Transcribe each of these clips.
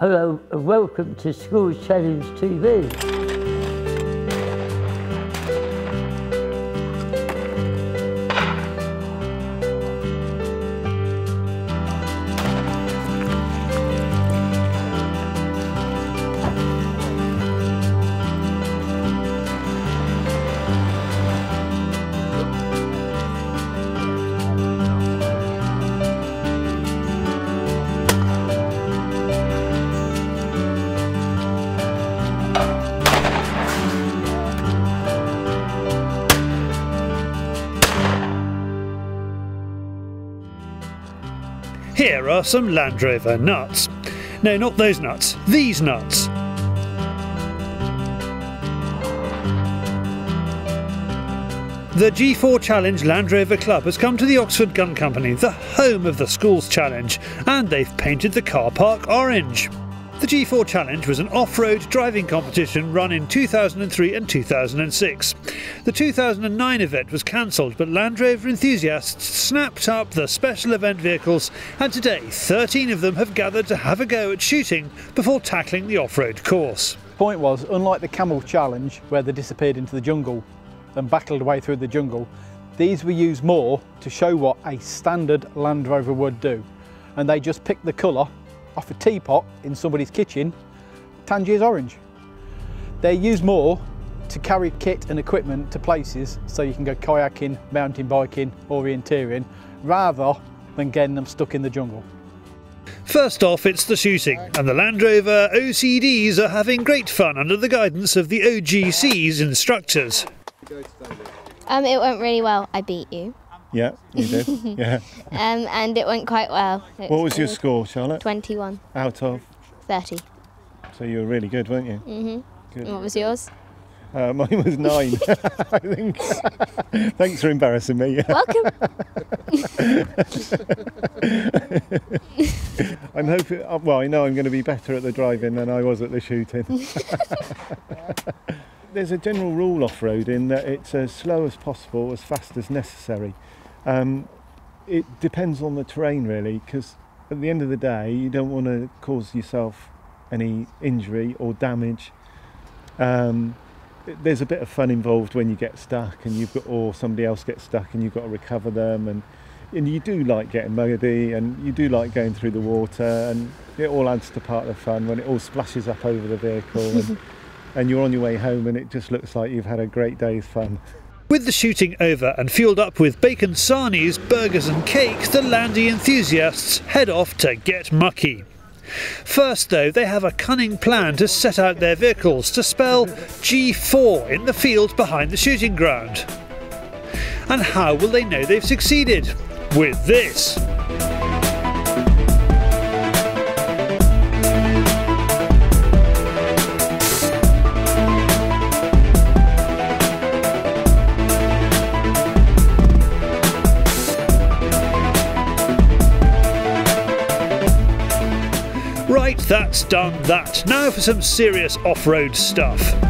Hello welcome to School Challenge TV. Here are some Land Rover nuts. No, not those nuts, these nuts. The G4 Challenge Land Rover Club has come to the Oxford Gun Company, the home of the Schools Challenge, and they've painted the car park orange. The G4 Challenge was an off-road driving competition run in 2003 and 2006. The 2009 event was cancelled, but Land Rover enthusiasts snapped up the special event vehicles, and today 13 of them have gathered to have a go at shooting before tackling the off-road course. The point was, unlike the Camel Challenge, where they disappeared into the jungle and battled away through the jungle, these were used more to show what a standard Land Rover would do. And they just picked the colour off a teapot in somebody's kitchen, Tangiers orange. They're used more to carry kit and equipment to places so you can go kayaking, mountain biking, orienteering, rather than getting them stuck in the jungle. First off, it's the shooting, and the Land Rover OCDs are having great fun under the guidance of the OGC's instructors. Um, it went really well. I beat you. Yeah, you did. yeah. Um, and it went quite well. It What was your score, Charlotte? 21, Out of? 30. So you were really good, weren't you? Mm-hmm. Good. What was yours? Uh, mine was nine, I think. Thanks for embarrassing me. Welcome. I'm hoping, uh, well, I know I'm going to be better at the driving than I was at the shooting. There's a general rule off roading that it's as slow as possible, as fast as necessary. Um, it depends on the terrain, really, because at the end of the day, you don't want to cause yourself any injury or damage. Um, there's a bit of fun involved when you get stuck and you've got or somebody else gets stuck and you've got to recover them and and you do like getting muddy and you do like going through the water and it all adds to part of the fun when it all splashes up over the vehicle and, and you're on your way home and it just looks like you've had a great day's fun. With the shooting over and fueled up with bacon sarnies, burgers and cake, the Landy enthusiasts head off to get mucky. First though, they have a cunning plan to set out their vehicles to spell G4 in the field behind the shooting ground. And how will they know they've succeeded? With this. That's done that. Now for some serious off-road stuff.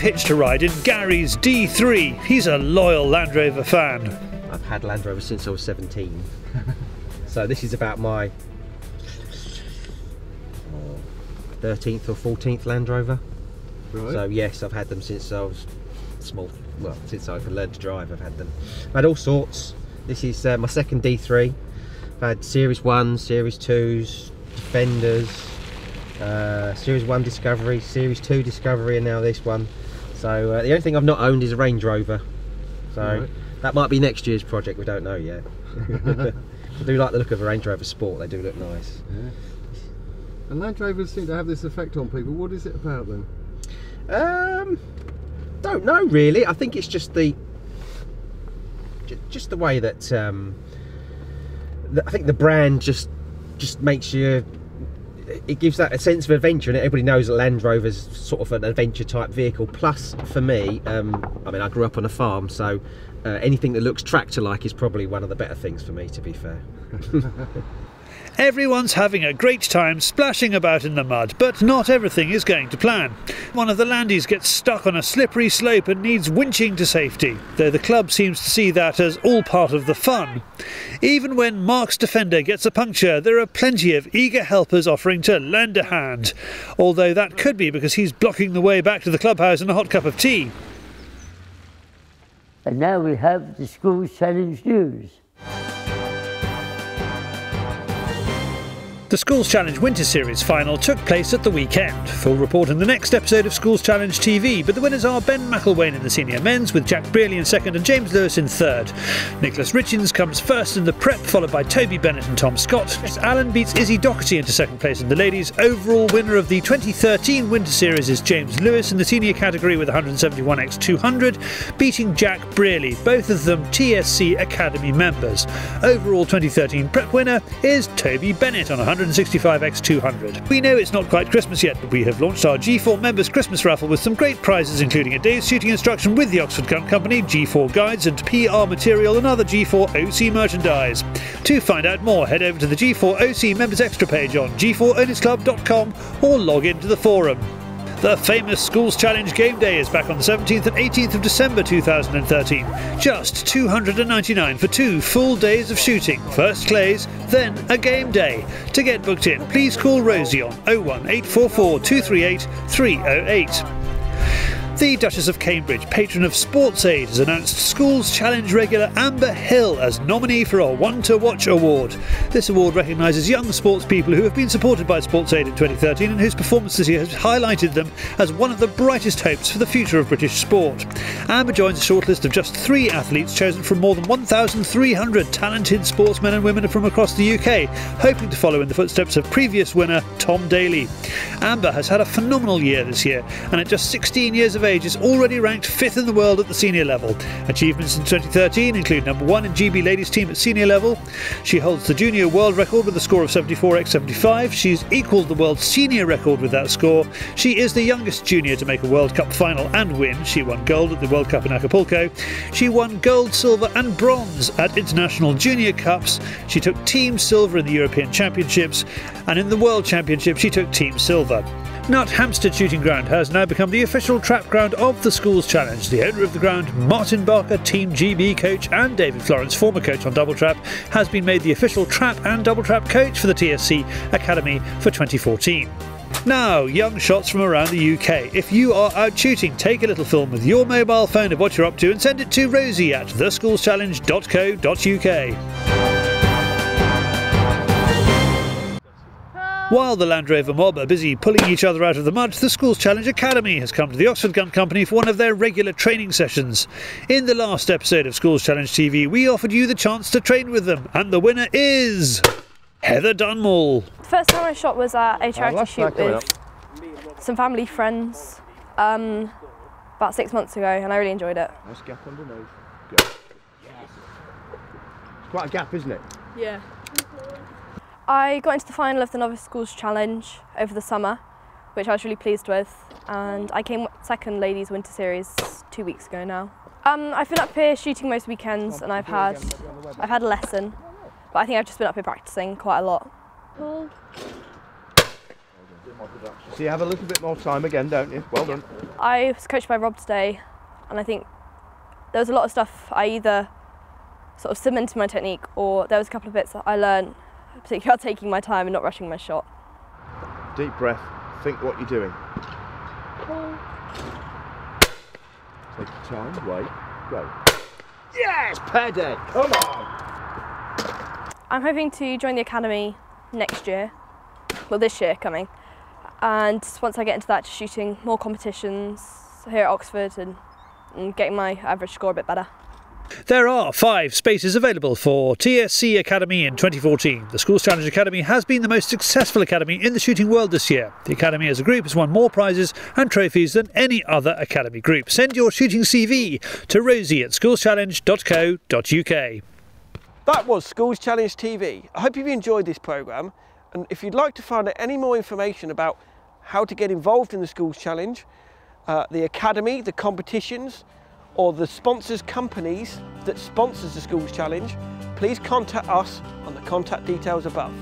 We've hitched a ride in Gary's D3. He's a loyal Land Rover fan. I've had Land Rover since I was 17. so this is about my 13th or 14th Land Rover. Right. So yes, I've had them since I was small. Well, since I could learn to drive, I've had them. I've had all sorts. This is uh, my second D3. I've had Series 1, Series 2s, Defenders, uh, Series 1 Discovery, Series 2 Discovery, and now this one. So uh, the only thing I've not owned is a Range Rover. So Right. that might be next year's project, we don't know yet. I do like the look of a Range Rover Sport, they do look nice. And Land Rovers seem to have this effect on people. What is it about them? Um, don't know really. I think it's just the just the way that um, I think the brand just just makes you it gives that a sense of adventure, and everybody knows that Land Rover's sort of an adventure type vehicle. Plus, for me, um, I mean, I grew up on a farm, so uh, anything that looks tractor like is probably one of the better things for me, to be fair. Everyone's having a great time splashing about in the mud, but not everything is going to plan. One of the landies gets stuck on a slippery slope and needs winching to safety, though the club seems to see that as all part of the fun. Even when Mark's defender gets a puncture, there are plenty of eager helpers offering to lend a hand, although that could be because he's blocking the way back to the clubhouse and a hot cup of tea. And now we have the school Challenge News. The Schools Challenge Winter Series final took place at the weekend. Full report in the next episode of Schools Challenge TV, but the winners are Ben McElwain in the senior men's, with Jack Brearley in second and James Lewis in third. Nicholas Richins comes first in the prep, followed by Toby Bennett and Tom Scott. Allen beats Izzy Doherty into second place in the ladies. Overall winner of the 2013 Winter Series is James Lewis in the senior category with 171x200, beating Jack Brearley, both of them TSC Academy members. Overall 2013 prep winner is Toby Bennett on 100. 165x200. We know it's not quite Christmas yet, but we have launched our G4 members Christmas raffle with some great prizes, including a day's shooting instruction with the Oxford Gun Company, G4 guides and PR material, and other G4 OC merchandise. To find out more, head over to the G4 OC members extra page on g4ownersclub.com or log into the forum. The famous Schools Challenge Game Day is back on the 17th and 18th of December 2013. Just 299 for two full days of shooting. First clays, then a game day. To get booked in, please call Rosie on 01844 238 308. The Duchess of Cambridge, patron of Sports Aid, has announced Schools Challenge regular Amber Hill as nominee for a One to Watch award. This award recognises young sports people who have been supported by Sports Aid in 2013 and whose performance this year has highlighted them as one of the brightest hopes for the future of British sport. Amber joins a shortlist of just three athletes chosen from more than 1,300 talented sportsmen and women from across the UK, hoping to follow in the footsteps of previous winner Tom Daley. Amber has had a phenomenal year this year, and at just 16 years of age, is already ranked fifth in the world at the senior level. Achievements in 2013 include number one in GB ladies team at senior level. She holds the junior world record with a score of 74x75. She's equalled the world senior record with that score. She is the youngest junior to make a World Cup final and win. She won gold at the World Cup in Acapulco. She won gold, silver, and bronze at international junior cups. She took team silver in the European Championships, and in the World Championship, she took team silver. Nuthampstead Shooting Ground has now become the official trap ground of the Schools Challenge. The owner of the ground, Martin Barker, Team GB coach, and David Florence, former coach on Double Trap, has been made the official trap and double trap coach for the TSC Academy for 2014. Now, young shots from around the UK. If you are out shooting, take a little film with your mobile phone of what you're up to and send it to Rosie at theschoolschallenge.co.uk. While the Land Rover mob are busy pulling each other out of the mud, the Schools Challenge Academy has come to the Oxford Gun Company for one of their regular training sessions. In the last episode of Schools Challenge TV, we offered you the chance to train with them, and the winner is. Heather Dunmall. First time I shot was at a charity shoot with some family friends um, about six months ago, and I really enjoyed it. Nice gap underneath. Good. Yes. It's quite a gap, isn't it? Yeah. I got into the final of the Novice Schools Challenge over the summer, which I was really pleased with, and I came second Ladies Winter Series two weeks ago now. Um, I've been up here shooting most weekends, and I've had I've had a lesson, but I think I've just been up here practicing quite a lot. So you have a little bit more time again, don't you? Well done. I was coached by Rob today, and I think there was a lot of stuff I either sort of cemented my technique, or there was a couple of bits that I learned particularly about taking my time and not rushing my shot. Deep breath, think what you're doing. Take your time, wait, go. Yes, Paddy, come on! I'm hoping to join the academy next year, well this year coming, and once I get into that, just shooting more competitions here at Oxford and, and getting my average score a bit better. There are five spaces available for TSC Academy in 2014. The Schools Challenge Academy has been the most successful academy in the shooting world this year. The academy as a group has won more prizes and trophies than any other academy group. Send your shooting CV to rosie at schoolschallenge.co.uk. That was Schools Challenge TV. I hope you've enjoyed this programme. And if you'd like to find out any more information about how to get involved in the Schools Challenge, uh, the academy, the competitions, or the sponsors companies that sponsors the Schools Challenge, please contact us on the contact details above.